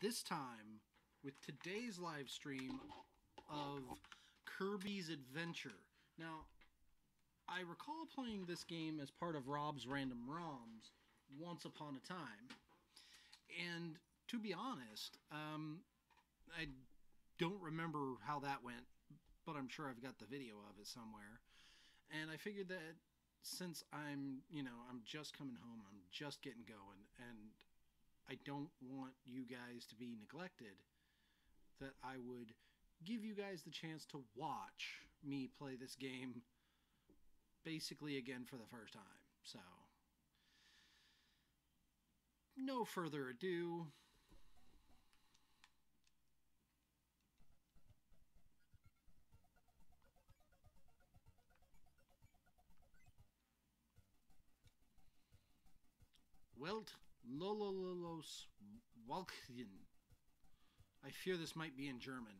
This time with today's live stream of Kirby's Adventure. Now, I recall playing this game as part of Rob's Random ROMs once upon a time. And to be honest, um, I don't remember how that went, but I'm sure I've got the video of it somewhere. And I figured that since I'm, you know, I'm just coming home, I'm just getting going, and I don't want you guys to be neglected, that I would give you guys the chance to watch me play this game basically again for the first time. So, no further ado. Welt Lolololos Walkien. I fear this might be in German.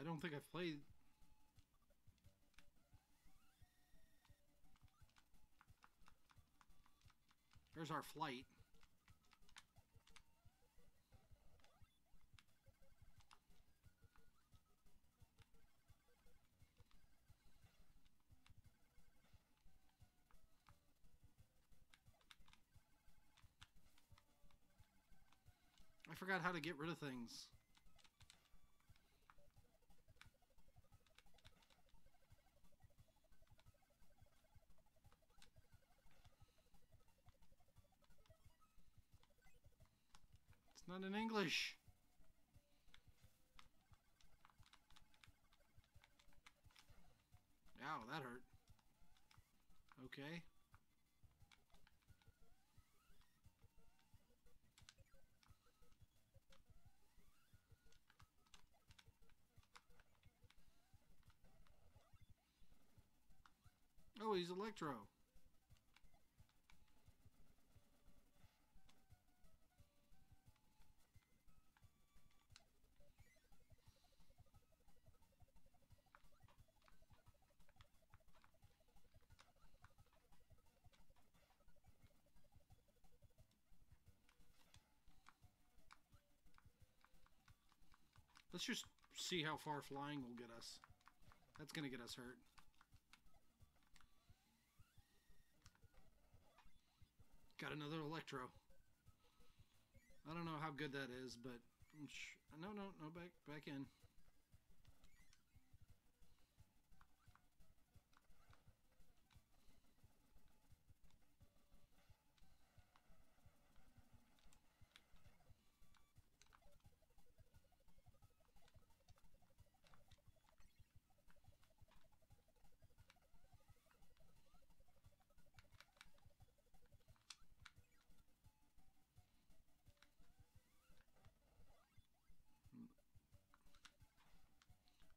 I don't think I've played. There's our flight. Forgot how to get rid of things. It's not in English. Ow, that hurt. Okay. He's Electro. Let's just see how far flying will get us. That's going to get us hurt. Got another Electro. I don't know how good that is, but no, no, no, back, back in.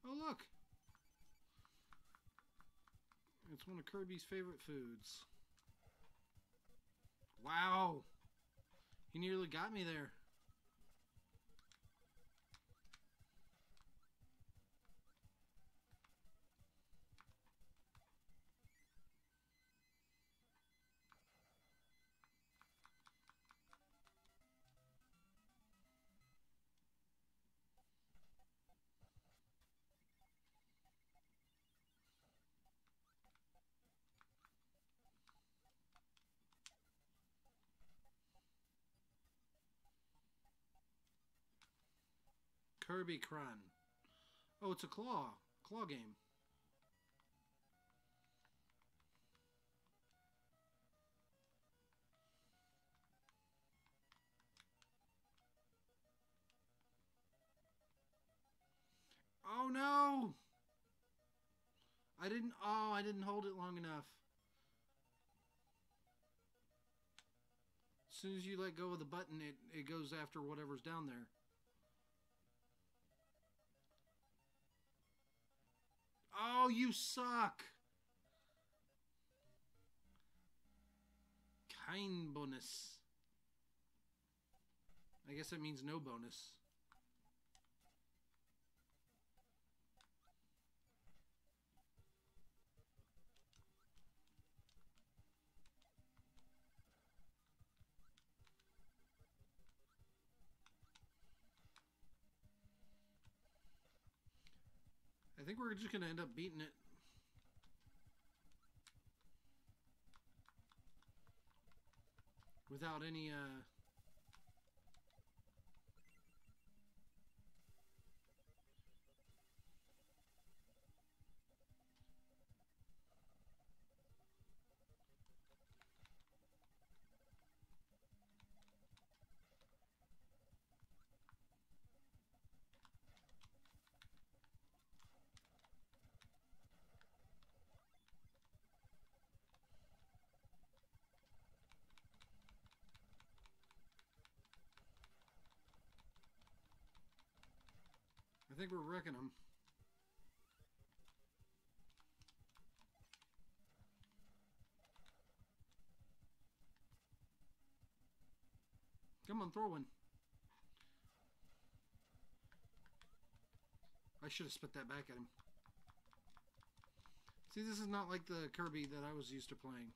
Oh, look. It's one of Kirby's favorite foods. Wow. He nearly got me there. Kirby Cron. Oh, it's a claw. Claw game. Oh no! I didn't, oh, I didn't hold it long enough. As soon as you let go of the button, it, it goes after whatever's down there. Oh, you suck. Kind bonus. I guess that means no bonus. I think we're just gonna end up beating it. Without any, uh... think we're wrecking them. Come on, throw one. I should have spit that back at him. See, this is not like the Kirby that I was used to playing.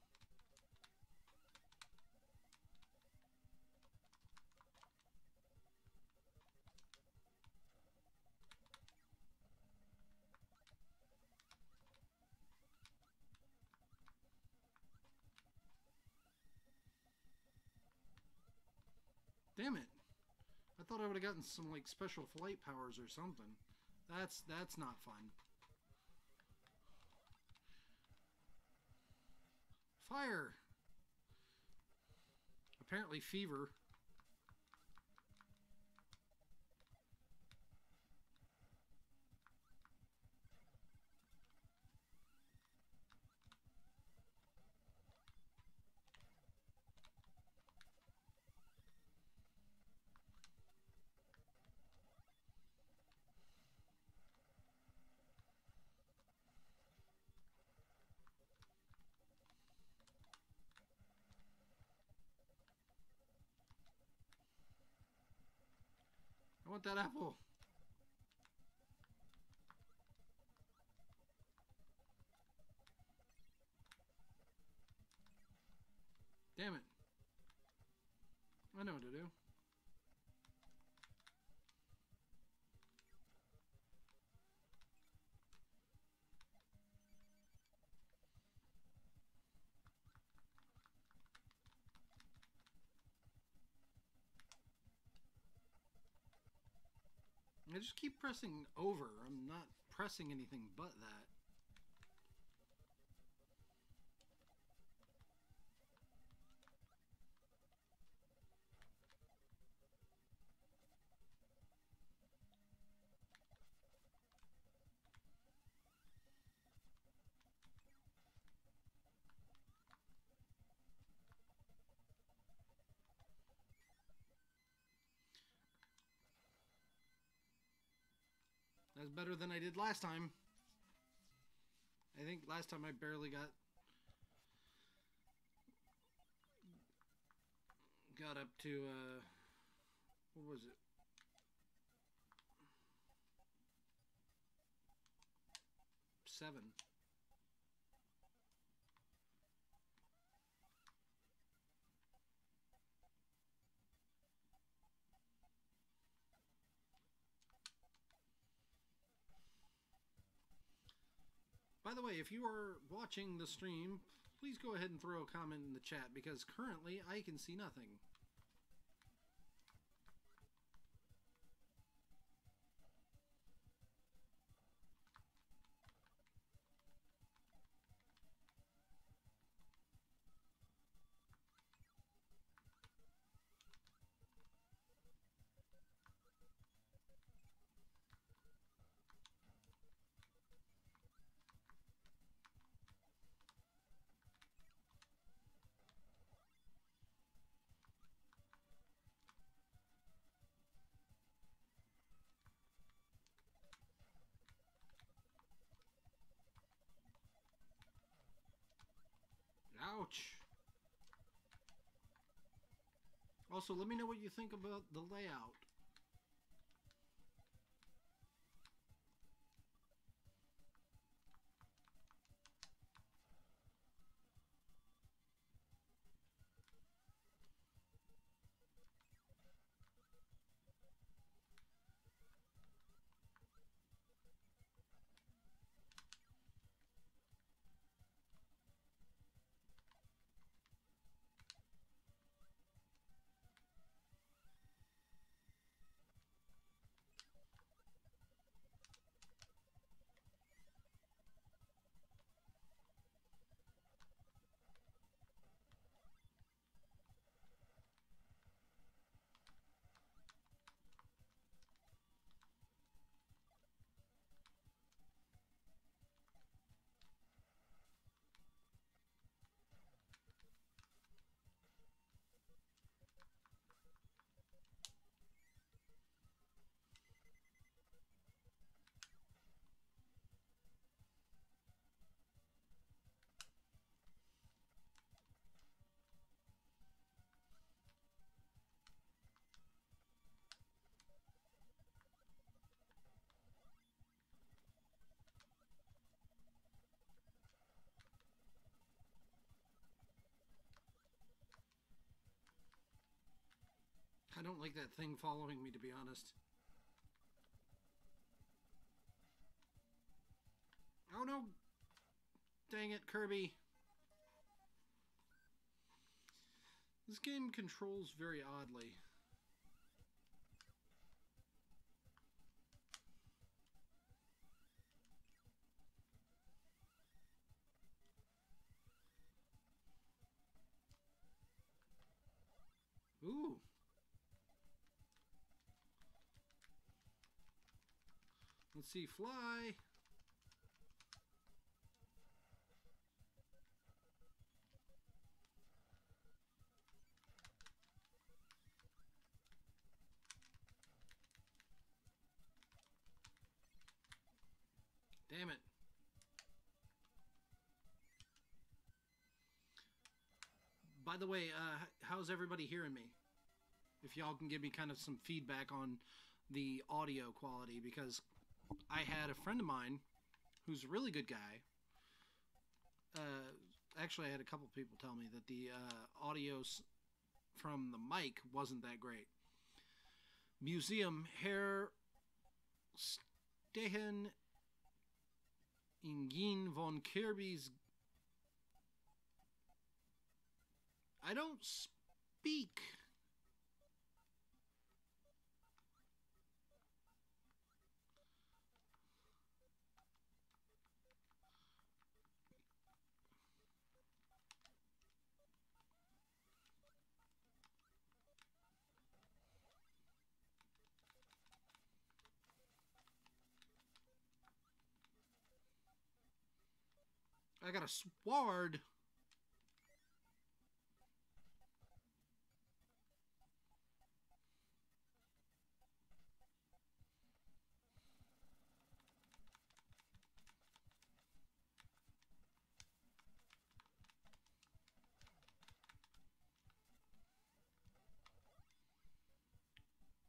Damn it. I thought I would have gotten some like special flight powers or something. That's that's not fun. Fire. Apparently fever. Want that apple. Damn it. I know what to do. I just keep pressing over. I'm not pressing anything but that. Better than I did last time. I think last time I barely got got up to uh what was it? Seven. The way, if you are watching the stream, please go ahead and throw a comment in the chat because currently I can see nothing. Also, let me know what you think about the layout. Don't like that thing following me, to be honest. Oh no! Dang it, Kirby. This game controls very oddly. Ooh. Let's see, fly. Damn it. By the way, uh, how's everybody hearing me? If y'all can give me kind of some feedback on the audio quality, because I had a friend of mine who's a really good guy. Uh, actually, I had a couple people tell me that the uh, audio from the mic wasn't that great. Museum Herr Stehen Ingin von Kirby's. I don't speak. I got a sword.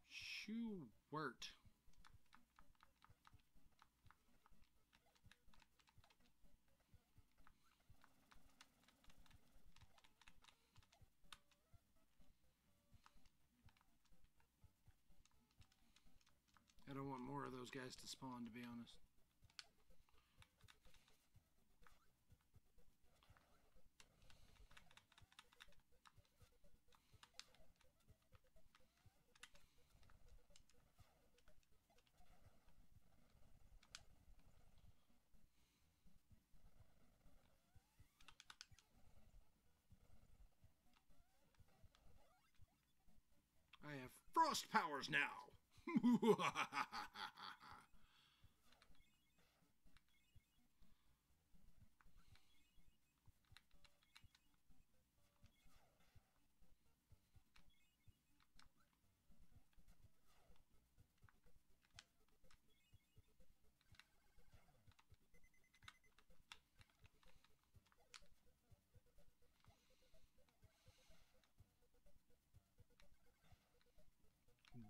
Schubert. I don't want more of those guys to spawn, to be honest. I have frost powers now.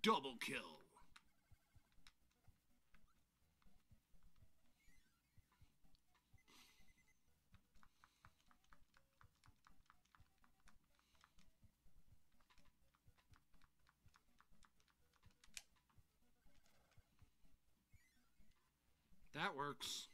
Double kill. That works.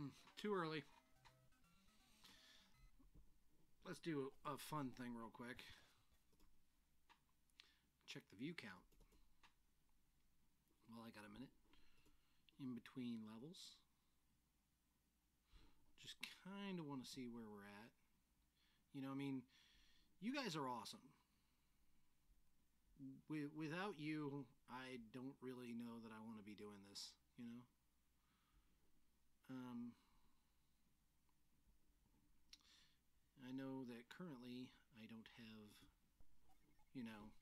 Hmm, too early. Let's do a fun thing real quick. Check the view count. Well, I got a minute in between levels. Just kind of want to see where we're at. You know, I mean, you guys are awesome. Wi- without you, I don't really know that I want to be doing this, you know? Um, I know that currently I don't have, you know,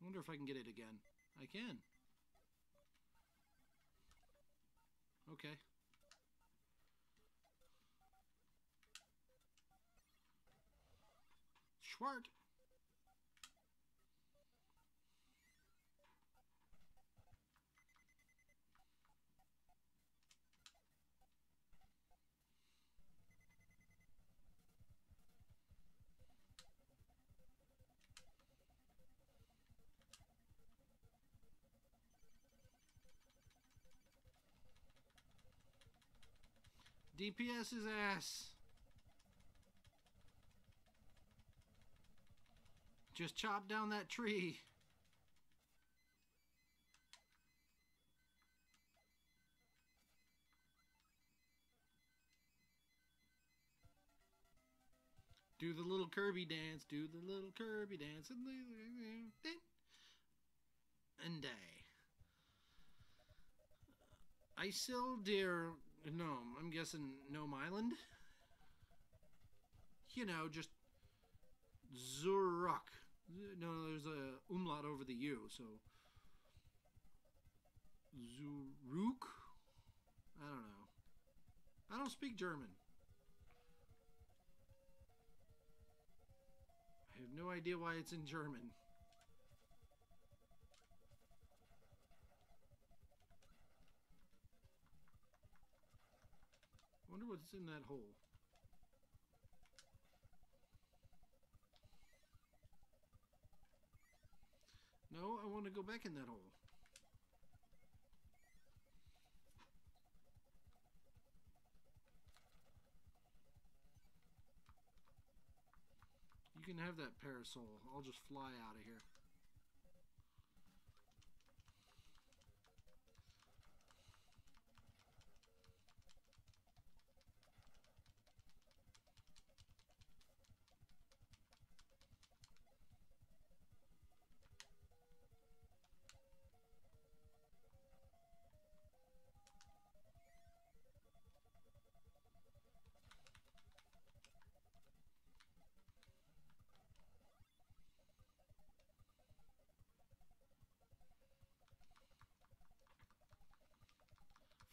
I wonder if I can get it again. I can. Okay. Schwart! DPS his ass. Just chop down that tree. Do the little Kirby dance, do the little Kirby dance, and and die. Isildir Gnome. I'm guessing Gnome Island. You know, just Zuruk. No, there's a umlaut over the U, so Zuruk. I don't know. I don't speak German. I have no idea why it's in German. What's in that hole. No, I want to go back in that hole. You can have that parasol. I'll just fly out of here.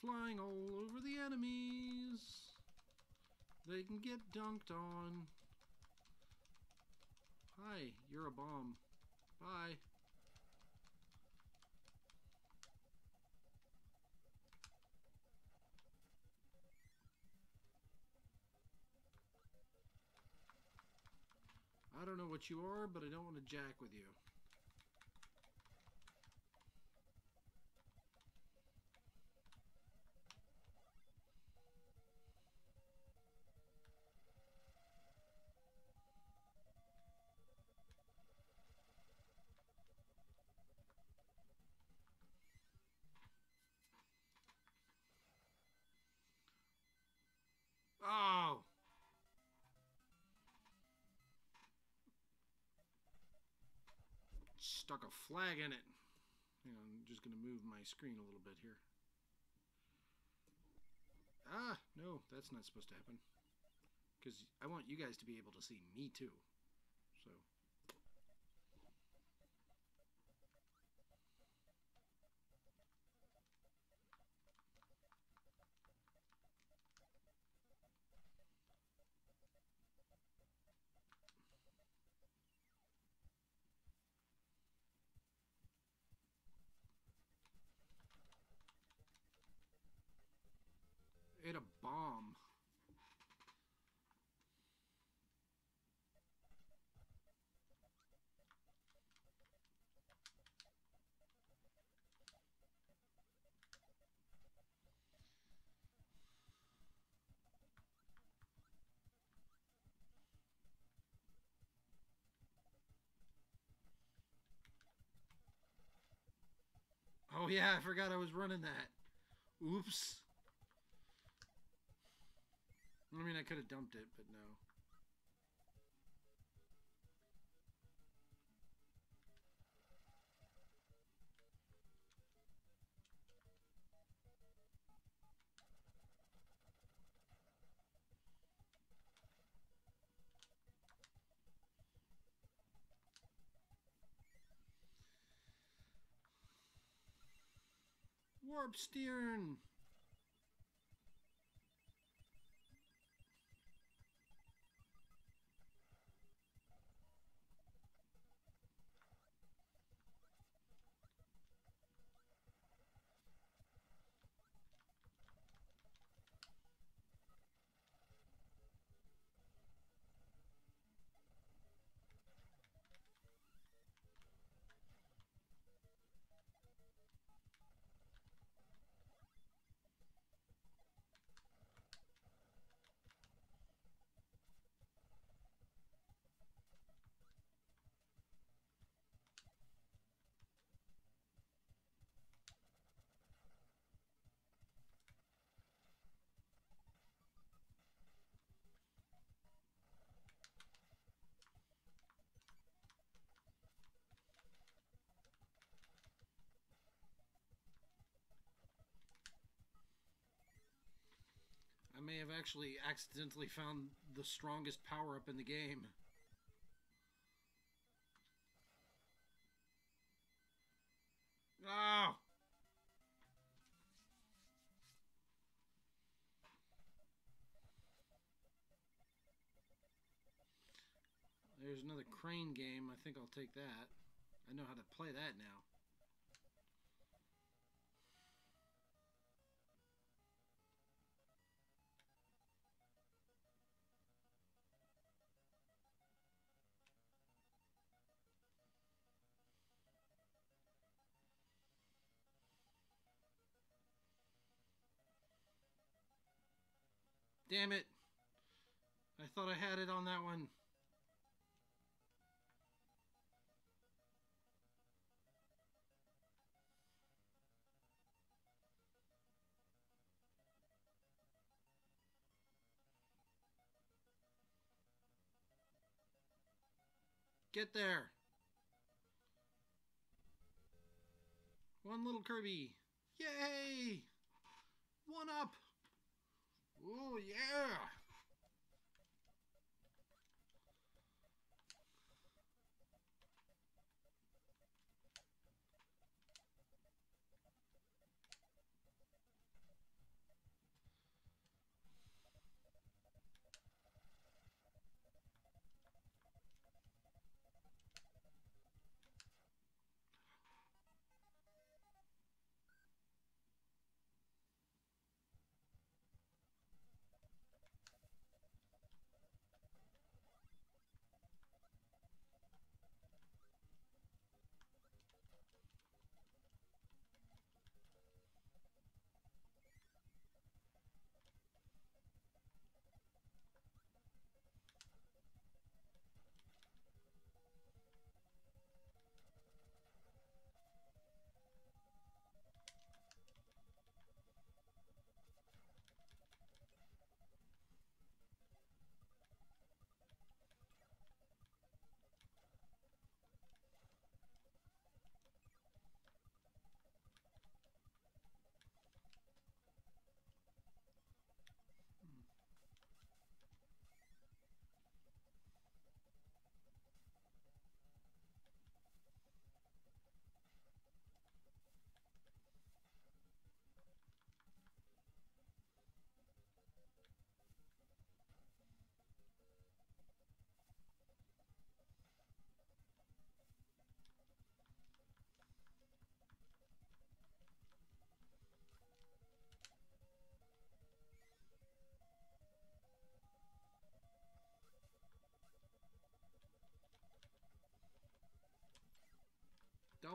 Flying all over the enemies. They can get dunked on. Hi, you're a bomb. Bye. I don't know what you are, but I don't want to jack with you. Stuck a flag in it. Hang on, I'm just going to move my screen a little bit here. Ah, no, that's not supposed to happen. Because I want you guys to be able to see me too. So. Ate a bomb. Oh yeah, I forgot I was running that. Oops. I mean, I could have dumped it, but no. Warp Stern! May have actually accidentally found the strongest power up in the game. Oh! There's another crane game. I think I'll take that. I know how to play that now. Damn it. I thought I had it on that one. Get there. One little Kirby. Yay! One up. Oh, yeah!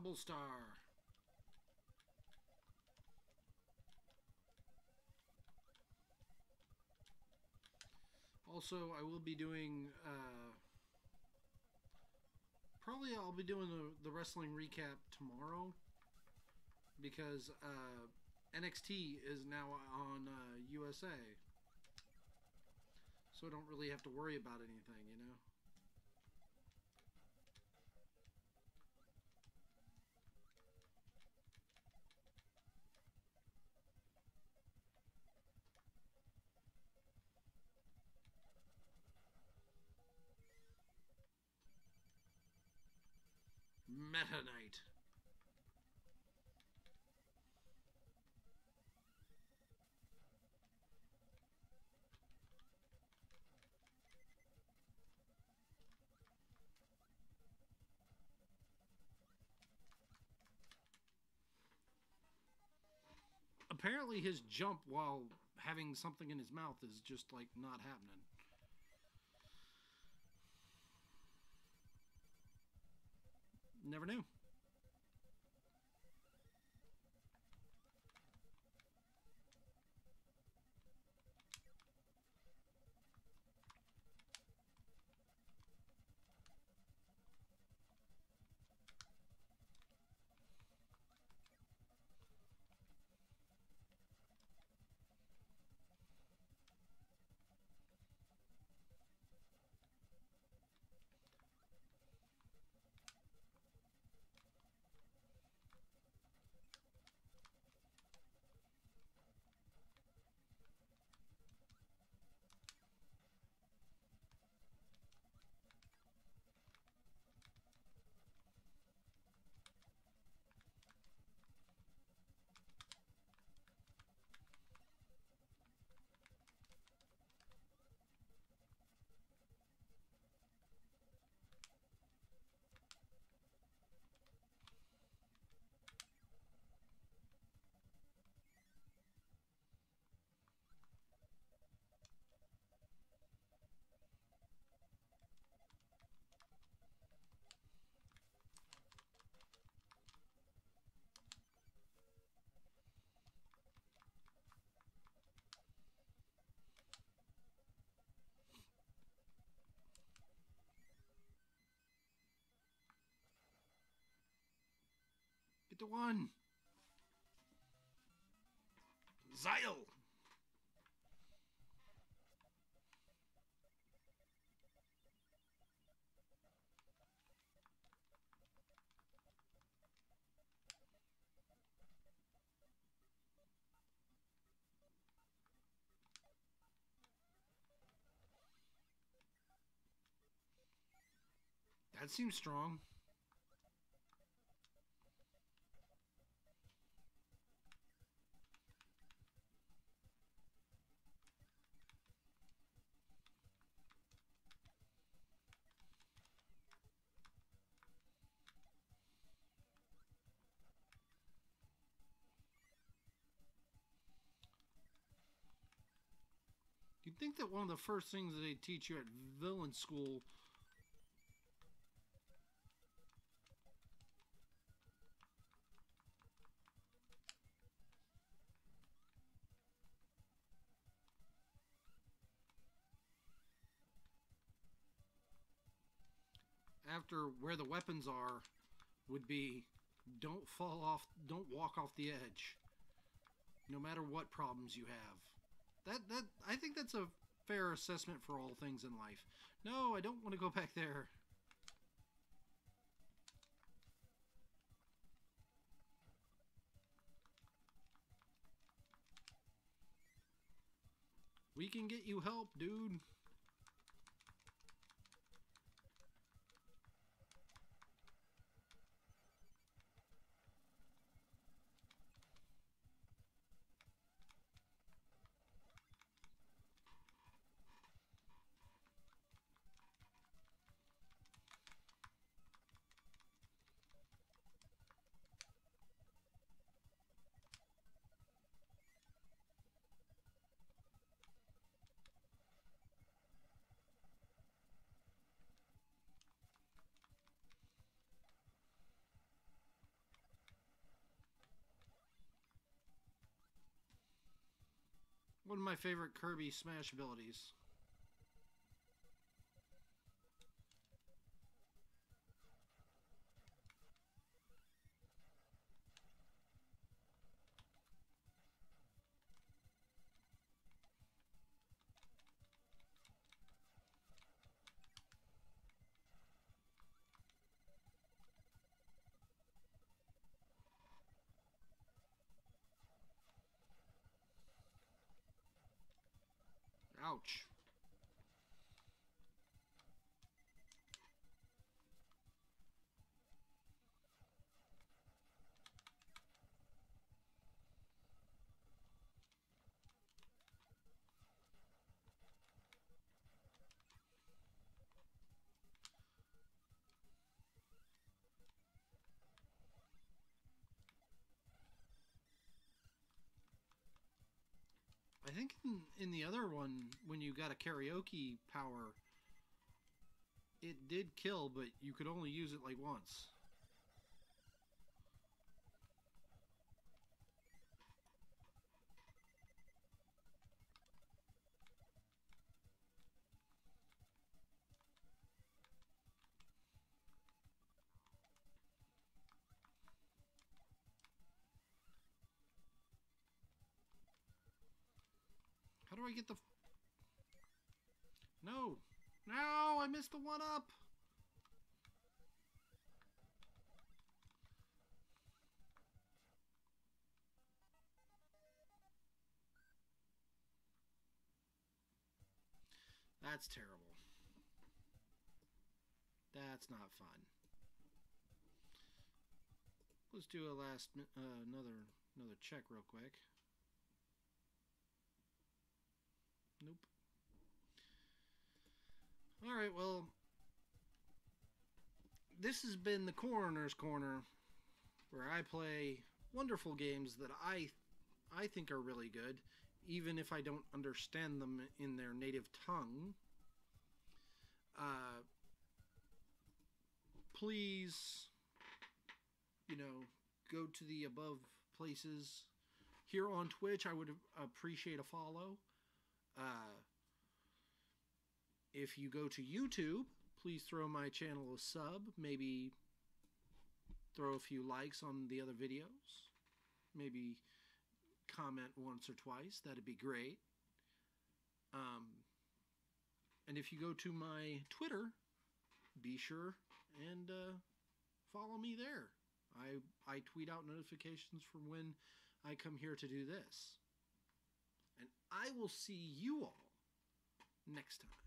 Double star. Also, I will be doing, uh, probably I'll be doing the, the wrestling recap tomorrow because uh, NXT is now on uh, USA. So I don't really have to worry about anything, you know? Meta Knight. Apparently his jump while having something in his mouth is just like not happening. Never knew. The one. Zyle. That seems strong. Think that one of the first things that they teach you at villain school after where the weapons are would be don't fall off don't walk off the edge no matter what problems you have that that i think that's a fair assessment for all things in life. No i don't want to go back there. We can get you help dude One of my favorite Kirby Smash abilities. Ouch. I think in, in the other one, when you got a karaoke power, it did kill, but you could only use it like once. I get the... No! No! I missed the one up! That's terrible. That's not fun. Let's do a last, uh, another, another check real quick. All right, well, this has been the Coroner's Corner, where I play wonderful games that I, I think are really good, even if I don't understand them in their native tongue. Uh, please, you know, go to the above places. Here on Twitch, I would appreciate a follow. Uh, if you go to YouTube, please throw my channel a sub. Maybe throw a few likes on the other videos. Maybe comment once or twice. That'd be great. Um, and if you go to my Twitter, be sure and uh, follow me there. I I tweet out notifications for when I come here to do this. And I will see you all next time.